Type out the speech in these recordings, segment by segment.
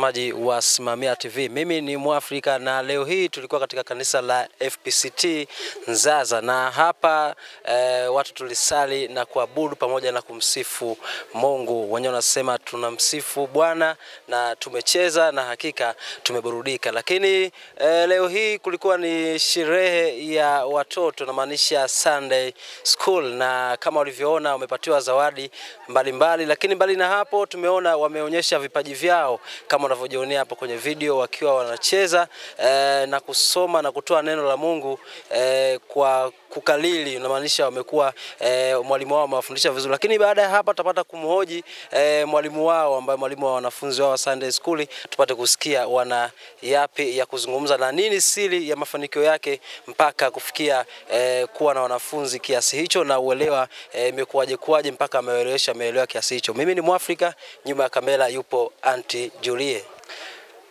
mtazamaji wa Simamia TV. Mimi ni Mwafrika na leo hii tulikuwa katika kanisa la FPCT Nzaza na hapa eh, watu tulisali na kuabudu pamoja na kumsifu Mungu. Wenyewe wanasema tunamsifu Bwana na tumecheza na hakika tumeburudika. Lakini eh, leo hii kulikuwa ni sherehe ya watoto namaanisha Sunday School, na kama ulivyoona wamepatiwa zawadi mbalimbali mbali. Lakini mbali na hapo tumeona wameonyesha vipaji vyao kama unavyojionea hapo kwenye video wakiwa wanacheza eh, na kusoma na kutoa neno la Mungu eh, kwa kukalili inamaanisha wamekuwa e, mwalimu wao amewafundisha vizuri, lakini baada ya hapa tutapata kumhoji e, mwalimu wao ambaye mwalimu wa wanafunzi wao wa Sunday School, tupate kusikia wana yapi ya kuzungumza na nini siri ya mafanikio yake mpaka kufikia e, kuwa na wanafunzi kiasi hicho na uelewa imekuwaje e, kuwaje mpaka ameelewesha ameelewa kiasi hicho. Mimi ni Mwafrika, nyuma ya kamera yupo Auntie Julie.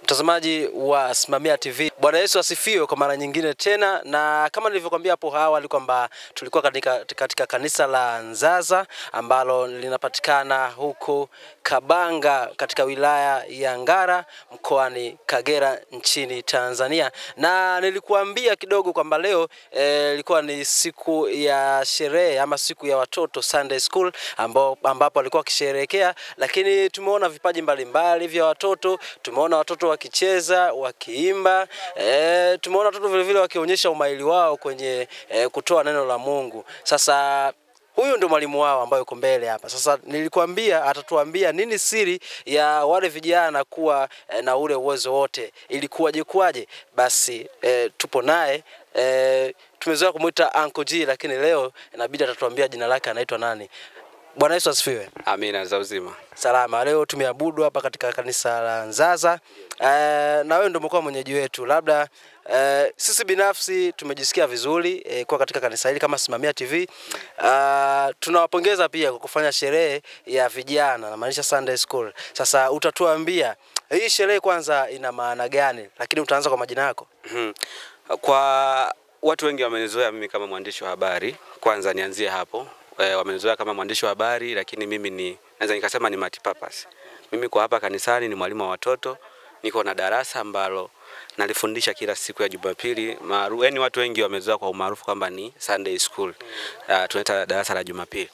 Mtazamaji wa Simamia TV, Bwana Yesu asifiwe kwa mara nyingine tena, na kama nilivyokuambia hapo awali kwamba tulikuwa katika, katika kanisa la Nzaza ambalo linapatikana huko Kabanga katika wilaya ya Ngara mkoani Kagera nchini Tanzania, na nilikuambia kidogo kwamba leo eh, ilikuwa ni siku ya sherehe ama siku ya watoto Sunday School ambao, ambapo walikuwa wakisherehekea, lakini tumeona vipaji mbalimbali vya watoto, tumeona watoto wakicheza, wakiimba, e, tumeona watoto vile vile wakionyesha umahiri wao kwenye e, kutoa neno la Mungu. Sasa huyu ndio mwalimu wao ambaye yuko mbele hapa. Sasa nilikwambia atatuambia nini siri ya wale vijana kuwa e, na ule uwezo wote, ilikuwaje kuwaje? Basi e, tupo naye tumezoea kumwita Uncle G, lakini leo inabidi atatuambia jina lake anaitwa nani. Bwana Yesu asifiwe. Amina za uzima. Salama. Leo tumeabudu hapa katika kanisa la Nzaza e, na wewe ndio umekuwa mwenyeji wetu. Labda e, sisi binafsi tumejisikia vizuri e, kuwa katika kanisa hili kama Simamia TV. Uh, tunawapongeza pia kwa kufanya sherehe ya vijana namaanisha Sunday School. Sasa utatuambia hii sherehe kwanza ina maana gani, lakini utaanza kwa majina yako. Mhm. Kwa watu wengi wamenizoea mimi kama mwandishi wa habari, kwanza nianzie hapo. E, wamenizoea kama mwandishi wa habari, lakini mimi ni naweza nikasema ni multipurpose. Mimi kwa hapa kanisani ni mwalimu wa watoto, niko na darasa ambalo nalifundisha kila siku ya Jumapili. Maarufu, yani watu wengi wamezoea kwa umaarufu kwamba ni Sunday School. Uh, tunaita darasa la Jumapili.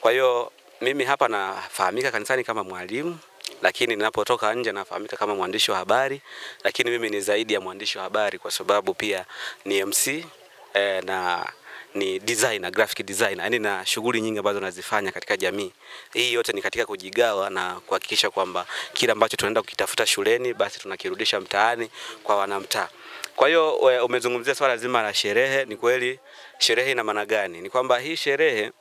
Kwa hiyo mimi hapa nafahamika kanisani kama mwalimu lakini ninapotoka nje nafahamika kama mwandishi wa habari, lakini mimi ni zaidi ya mwandishi wa habari kwa sababu pia ni MC eh, na ni designer, graphic designer, yani na shughuli nyingi ambazo nazifanya katika jamii. Hii yote ni katika kujigawa na kuhakikisha kwamba kila ambacho tunaenda kukitafuta shuleni basi tunakirudisha mtaani kwa wanamtaa. Kwa hiyo umezungumzia swala zima la sherehe. Ni kweli sherehe ina maana gani? Ni kwamba hii sherehe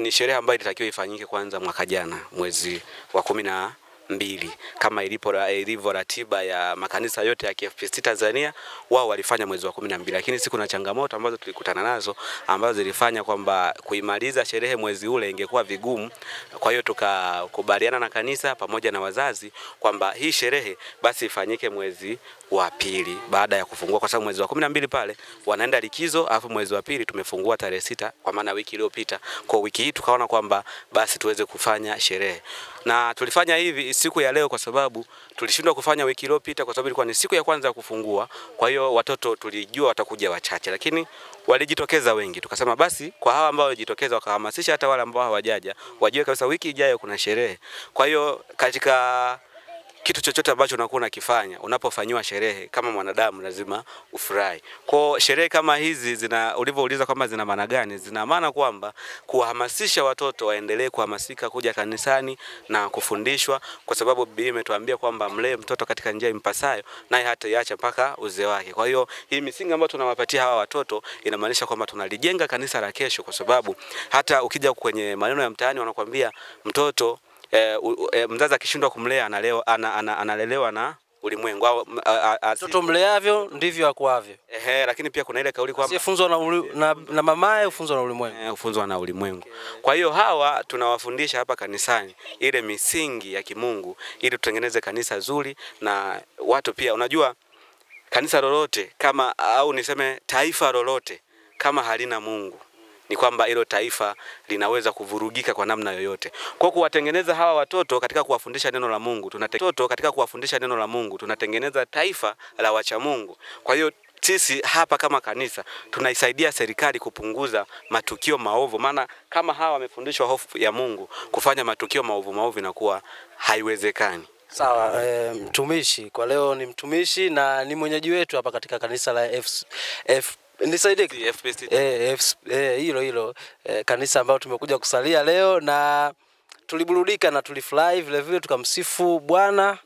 ni sherehe ambayo ilitakiwa ifanyike kwanza mwaka jana mwezi wa kumi na mbili kama ilipo ilivyo ratiba ya makanisa yote ya KFPC Tanzania, wao walifanya mwezi wa kumi na mbili, lakini si kuna changamoto ambazo tulikutana nazo ambazo zilifanya kwamba kuimaliza sherehe mwezi ule ingekuwa vigumu. Kwa hiyo tukakubaliana na kanisa pamoja na wazazi kwamba hii sherehe basi ifanyike mwezi wa pili baada ya kufungua, kwa sababu mwezi wa kumi na mbili pale wanaenda likizo, alafu mwezi wa pili tumefungua tarehe sita, kwa maana wiki iliyopita. Kwa wiki hii tukaona kwamba basi tuweze kufanya sherehe, na tulifanya hivi siku ya leo kwa sababu tulishindwa kufanya wiki iliyopita kwa sababu ilikuwa ni siku ya kwanza ya kufungua. Kwa hiyo watoto tulijua watakuja wachache, lakini walijitokeza wengi. Tukasema basi kwa hawa ambao walijitokeza, wakahamasisha hata wale ambao hawajaja wajue kabisa wiki ijayo kuna sherehe. Kwa hiyo katika kitu chochote ambacho unakuwa unakifanya unapofanyiwa sherehe kama mwanadamu lazima ufurahi. Kwa sherehe kama hizi zina ulivyouliza kwamba zina maana gani? Zina maana kwamba kuwahamasisha watoto waendelee kuhamasika kuja kanisani na kufundishwa, kwa sababu Biblia imetuambia kwamba mlee mtoto katika njia impasayo, naye hata hataiacha mpaka uzee wake. Kwa hiyo hii misingi ambayo tunawapatia hawa watoto inamaanisha kwamba tunalijenga kanisa la kesho, kwa sababu hata ukija kwenye maneno ya mtaani wanakuambia mtoto eh, e, eh, mzazi akishindwa kumlea analelewa, ana, ana, analelewa na ulimwengu au Mtoto mleavyo ndivyo akuavyo. ehe, lakini pia kuna ile kauli kwamba Asiyefunzwa na, uli- na, na mamaye hufunzwa na ulimwengu. eh, hufunzwa na ulimwengu. Okay. Kwa hiyo hawa tunawafundisha hapa kanisani ile misingi ya kimungu ili tutengeneze kanisa zuri na watu pia, unajua kanisa lolote kama au niseme taifa lolote kama halina Mungu ni kwamba hilo taifa linaweza kuvurugika kwa namna yoyote. Kwa kuwatengeneza hawa watoto katika kuwafundisha neno la Mungu, tunatoto katika kuwafundisha neno la Mungu, tunatengeneza taifa la wacha Mungu. Kwa hiyo sisi hapa kama kanisa tunaisaidia serikali kupunguza matukio maovu, maana kama hawa wamefundishwa hofu ya Mungu, kufanya matukio maovu maovu inakuwa haiwezekani. Sawa, e, mtumishi kwa leo ni mtumishi na ni mwenyeji wetu hapa katika kanisa la F, F, nisaidie. Eh, eh, hilo hilo eh, kanisa ambayo tumekuja kusalia leo na tuliburudika na tulifurahi vile vile tukamsifu Bwana.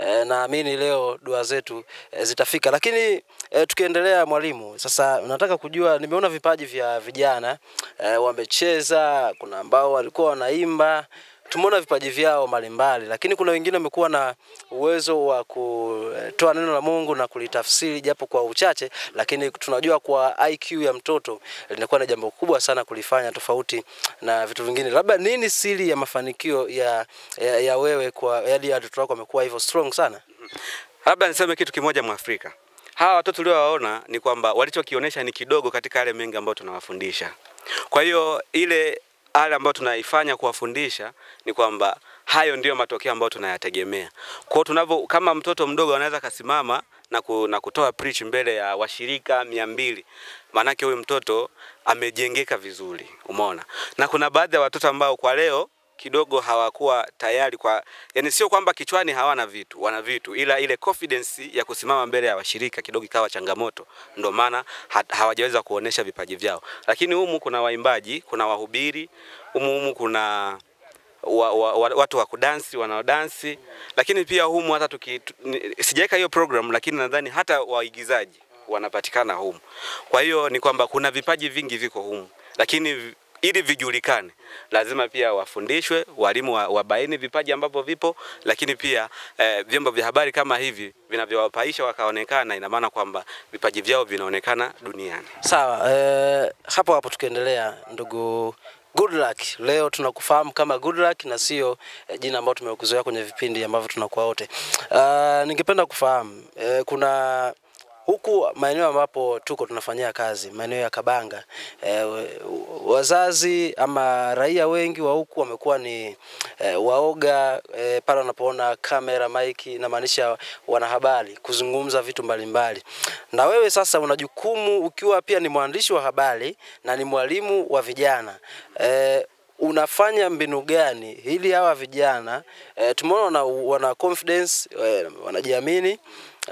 Eh, naamini leo dua zetu eh, zitafika, lakini eh, tukiendelea, mwalimu, sasa nataka kujua, nimeona vipaji vya vijana eh, wamecheza, kuna ambao walikuwa wanaimba tumeona vipaji vyao mbalimbali, lakini kuna wengine wamekuwa na uwezo wa kutoa neno la Mungu na kulitafsiri japo kwa uchache, lakini tunajua kwa IQ ya mtoto linakuwa na jambo kubwa sana kulifanya tofauti na vitu vingine. Labda nini siri ya mafanikio ya, ya, ya wewe kwa yaani ya watoto wako wamekuwa hivyo strong sana? Labda niseme kitu kimoja Mwafrika, hawa watoto tuliowaona ni kwamba walichokionyesha ni kidogo katika yale mengi ambayo tunawafundisha. Kwa hiyo ile ale ambayo tunaifanya kuwafundisha ni kwamba hayo ndiyo matokeo ambayo tunayategemea. Kwa tunavyo, kama mtoto mdogo anaweza kasimama na, ku, na kutoa preach mbele ya washirika mia mbili, maanake huyu mtoto amejengeka vizuri, umeona. Na kuna baadhi ya watoto ambao kwa leo kidogo hawakuwa tayari kwa, yani sio kwamba kichwani hawana vitu, wana vitu, ila ile confidence ya kusimama mbele ya washirika kidogo ikawa changamoto, ndio maana hawajaweza kuonesha vipaji vyao. Lakini humu kuna waimbaji, kuna wahubiri, humu humu kuna wa, wa, wa, watu wa kudansi wanaodansi, lakini pia humu hata tuki, sijaweka hiyo program, lakini nadhani hata waigizaji wanapatikana humu. Kwa hiyo ni kwamba kuna vipaji vingi viko humu, lakini ili vijulikane lazima pia wafundishwe, walimu wa- wabaini vipaji ambavyo vipo, lakini pia eh, vyombo vya habari kama hivi vinavyowapaisha wakaonekana, ina maana kwamba vipaji vyao vinaonekana duniani. Sawa, eh, hapo hapo tukiendelea, ndugu Good luck. Leo tunakufahamu kama Good luck na sio eh, jina ambalo tumekuzoea kwenye vipindi ambavyo tunakuwa wote. Uh, ningependa kufahamu eh, kuna huku maeneo ambapo tuko tunafanyia kazi, maeneo ya Kabanga e, wazazi ama raia wengi wa huku wamekuwa ni e, waoga e, pale wanapoona kamera, maiki, inamaanisha wanahabari kuzungumza vitu mbalimbali. mbali. Na wewe sasa una jukumu ukiwa pia ni mwandishi wa habari na ni mwalimu wa vijana e, unafanya mbinu gani ili hawa vijana e, tumeona wana, wana confidence e, wanajiamini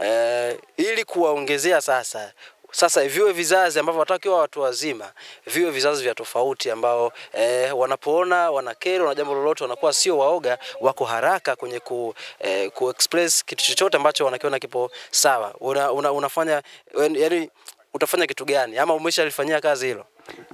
eh, ili kuwaongezea sasa sasa viwe vizazi ambavyo watakiwa watu wazima, viwe vizazi vya tofauti ambao eh, wanapoona wanakero na jambo lolote wanakuwa sio waoga, wako haraka kwenye ku, eh, ku express kitu chochote ambacho wanakiona kipo sawa. Una, una, unafanya yani, utafanya kitu gani ama umeshalifanyia kazi hilo?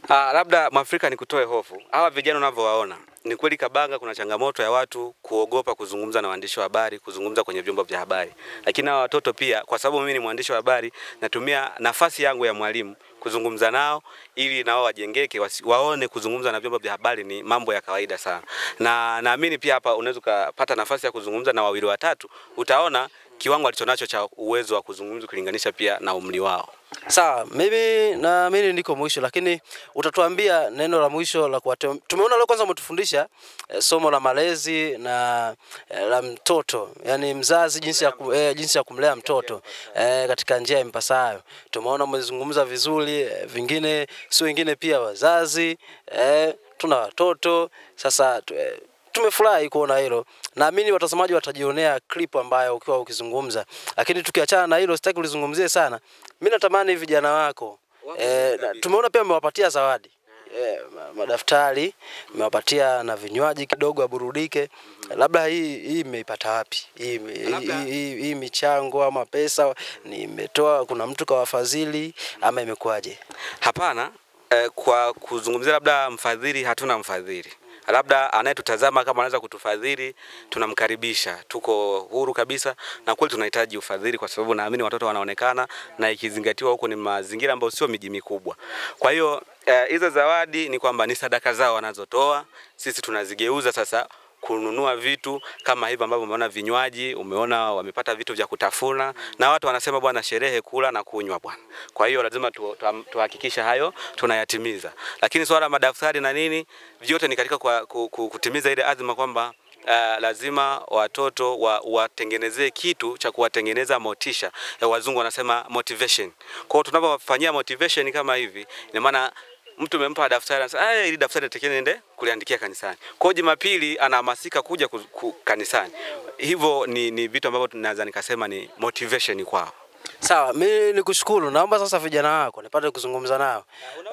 Ah, labda Mwafrika nikutoe hofu. Hawa vijana unavyowaona, ni kweli Kabanga kuna changamoto ya watu kuogopa kuzungumza na waandishi wa habari, kuzungumza kwenye vyombo vya habari. Lakini hawa watoto pia, kwa sababu mimi ni mwandishi wa habari, natumia nafasi yangu ya mwalimu kuzungumza nao ili na wao wajengeke, waone kuzungumza na vyombo vya habari ni mambo ya kawaida sana. Na naamini pia hapa unaweza ukapata nafasi ya kuzungumza na wawili watatu, utaona kiwango alichonacho cha uwezo wa kuzungumza ukilinganisha pia na umri wao. Sawa, mimi na mimi niko mwisho, lakini utatuambia neno la mwisho la kuwa Tumeona leo kwanza umetufundisha eh, somo la malezi na eh, la mtoto, yani mzazi, jinsi ya, ku, eh, jinsi ya kumlea mtoto eh, katika njia impasayo. Tumeona umezungumza vizuri eh, vingine sio wengine pia wazazi eh, tuna watoto sasa tu, eh, tumefurahi kuona hilo. Naamini watazamaji watajionea clip ambayo ukiwa ukizungumza, lakini tukiachana na hilo, sitaki ulizungumzie sana. Mimi natamani vijana wako e, tumeona pia umewapatia zawadi e, madaftari umewapatia na vinywaji kidogo aburudike. Labda hii hii imeipata wapi hii, hii, hii, hii michango ama pesa nimetoa, kuna mtu kawafadhili ama imekuwaje? Hapana, eh, kwa kuzungumzia labda mfadhili, hatuna mfadhili. Labda anayetutazama kama anaweza kutufadhili, tunamkaribisha. Tuko huru kabisa, na kweli tunahitaji ufadhili, kwa sababu naamini watoto wanaonekana, na ikizingatiwa huko ni mazingira ambayo sio miji mikubwa. Kwa hiyo hizo uh, zawadi ni kwamba ni sadaka zao wanazotoa, sisi tunazigeuza sasa kununua vitu kama hivyo ambavyo umeona vinywaji, umeona wamepata vitu vya kutafuna, na watu wanasema bwana, sherehe kula na kunywa bwana. Kwa hiyo lazima tu- tu- tuhakikishe hayo tunayatimiza, lakini swala madaftari na nini, vyote ni katika kwa, ku, ku, kutimiza ile azma kwamba Uh, lazima watoto wa, watengenezee kitu cha kuwatengeneza motisha. Eh, wazungu wanasema motivation. Kwa hiyo tunapofanyia motivation kama hivi, ina maana mtu umempa daftari anasema eh, ili daftari natakiwa niende kuliandikia kanisani. Kwa hiyo Jumapili anahamasika kuja ku, ku, kanisani. Hivyo ni, ni vitu ambavyo tunaweza nikasema ni motivation kwao. Sawa, mi nikushukuru. Naomba sasa vijana wako nipate kuzungumza nao.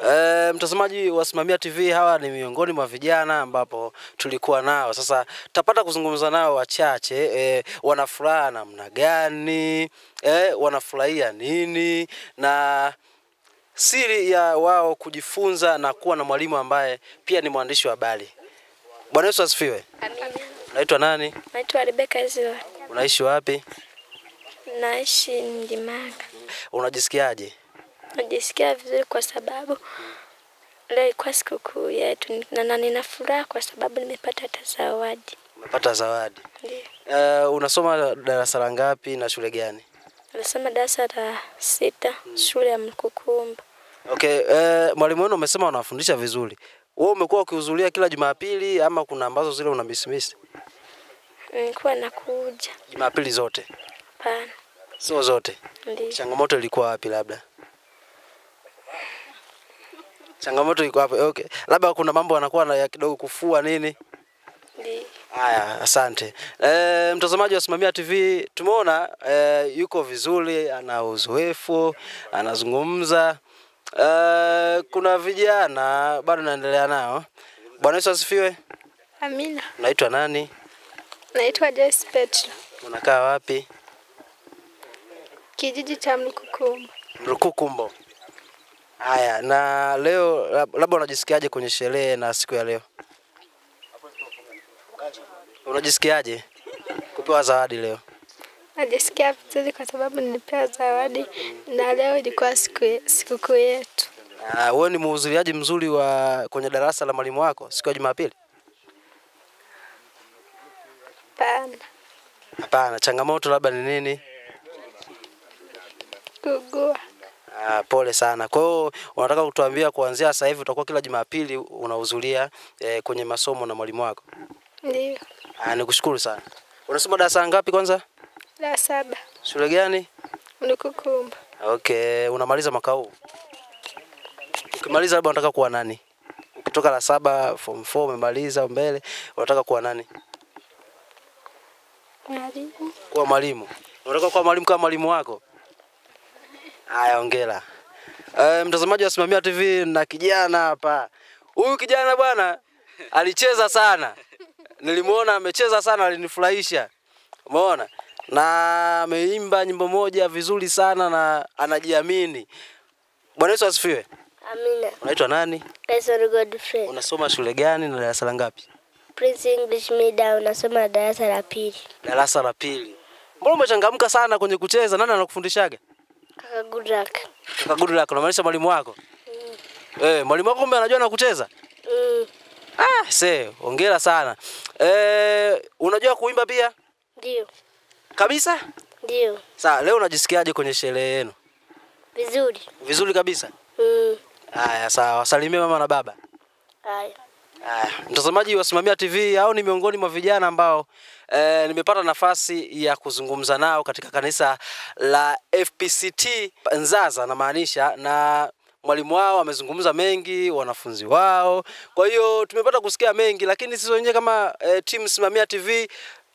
E, mtazamaji wa Simamia TV, hawa ni miongoni mwa vijana ambapo tulikuwa nao. Sasa tutapata kuzungumza nao wachache. E, wana furaha namna gani? E, wanafurahia nini? Na siri ya wao kujifunza na kuwa na mwalimu ambaye pia ni mwandishi wa habari. Bwana Yesu asifiwe. Amina. Unaitwa nani? Naitwa Rebeka Izwa. Unaishi wapi? Naishi Ndimanga. Unajisikiaje? Najisikia vizuri kwa sababu leo ilikuwa sikukuu yetu na na nina furaha kwa sababu nimepata hata zawadi. Umepata zawadi. Ndiyo. Uh, unasoma darasa la ngapi na shule gani? Nasoma darasa la sita shule ya Mkukumba. Okay, eh, mwalimu wenu umesema wanafundisha vizuri. Wewe umekuwa ukihudhuria kila Jumapili ama kuna ambazo zile una miss? Nilikuwa nakuja. Jumapili zote? Hapana. Sio zote. Ndiyo. Changamoto ilikuwa wapi labda? Changamoto iko wapi? Okay. Labda kuna mambo anakuwa na ya kidogo kufua nini? Ndio. Haya, asante. E, mtazamaji wa Simamia TV tumeona e, yuko vizuri, ana uzoefu, anazungumza. E, kuna vijana bado naendelea nao. Bwana Yesu asifiwe. Amina. Unaitwa nani? Naitwa Joyce Petro. Unakaa wapi? Kijiji cha Mrukukumbo. Mrukukumbo. Haya, na leo labda unajisikiaje kwenye sherehe na siku ya leo? Unajisikiaje kupewa zawadi leo? Najisikia vizuri kwa sababu nilipewa zawadi na leo ilikuwa siku sikukuu yetu. Ah, wewe ni mhudhuriaji mzuri wa kwenye darasa la mwalimu wako siku ya Jumapili? Hapana. Hapana, changamoto labda ni nini? Kugua. Ah, pole sana. Kwa hiyo unataka kutuambia kuanzia sasa hivi utakuwa kila Jumapili unahudhuria eh, kwenye masomo na mwalimu wako? Ndio. Ah, nikushukuru sana. Unasoma darasa ngapi kwanza? La saba. Shule gani? Nikukumba. Okay, unamaliza mwaka huu. Ukimaliza labda unataka kuwa nani? Ukitoka la saba form 4 umemaliza mbele, unataka kuwa nani? Mwalimu. Kuwa mwalimu. Unataka kuwa mwalimu kama mwalimu wako? Haya, ongera. Eh, mtazamaji wa Simamia TV na kijana hapa. Huyu kijana bwana alicheza sana. Nilimuona amecheza sana, alinifurahisha. Umeona? Na ameimba nyimbo moja vizuri sana na anajiamini. Bwana Yesu asifiwe. Amina. Unaitwa nani? Kaisari Godfrey. Unasoma shule gani na darasa la ngapi? Prince English Media unasoma darasa la pili. Darasa la pili. Mbona umechangamka sana kwenye kucheza? Nani anakufundishaga? Kaka Goodluck. Kaka Goodluck, unamaanisha mwalimu wako? Mm. Eh, mwalimu wako kumbe anajua na kucheza? Mm. Ah, se, hongera sana. Eh, unajua kuimba pia? Ndio. Kabisa? Ndio. Sawa, leo unajisikiaje kwenye sherehe yenu? Vizuri. Vizuri kabisa? Mm. Haya, sawa. Wasalimie mama na baba. Haya. Haya, mtazamaji wa Simamia TV, hao ni miongoni mwa vijana ambao eh, nimepata nafasi ya kuzungumza nao katika kanisa la FPCT Nzaza namaanisha, na mwalimu wao amezungumza mengi, wanafunzi wao. Kwa hiyo tumepata kusikia mengi, lakini sisi wenyewe kama e, timu Simamia TV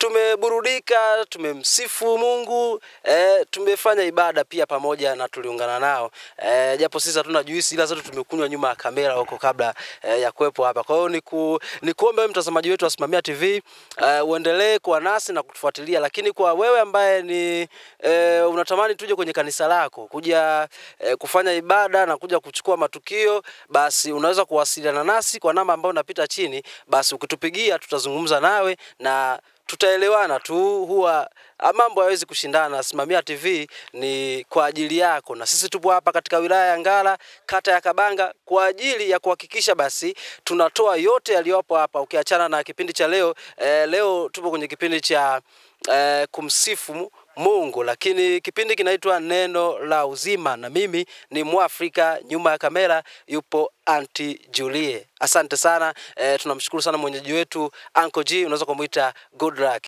tumeburudika, tumemsifu Mungu e, tumefanya ibada pia pamoja na tuliungana nao e, japo sisi hatuna juisi, ila zote tumekunywa nyuma ya kamera huko kabla e, ya kuwepo hapa. Kwa hiyo ni, ku, ni kuombe mtazamaji wetu wa Simamia TV e, uendelee kuwa nasi na kutufuatilia, lakini kwa wewe ambaye ni e, unatamani tuje kwenye kanisa lako kuja e, kufanya ibada na kuja kuchukua matukio, basi unaweza kuwasiliana nasi kwa namba ambayo unapita chini. Basi ukitupigia tutazungumza nawe na tutaelewana tu, huwa mambo hayawezi kushindana. Simamia TV ni kwa ajili yako, na sisi tupo hapa katika wilaya ya Ngara, kata ya Kabanga, kwa ajili ya kuhakikisha basi tunatoa yote yaliyopo hapa, ukiachana na kipindi cha leo. Eh, leo tupo kwenye kipindi cha eh, kumsifu Mungu, lakini kipindi kinaitwa Neno la Uzima, na mimi ni Mwafrika. Nyuma ya kamera yupo Anti Julie. Asante sana E, tunamshukuru sana mwenyeji wetu Uncle G, unaweza kumuita good luck.